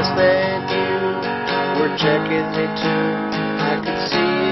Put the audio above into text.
less than you were checking me too. I could see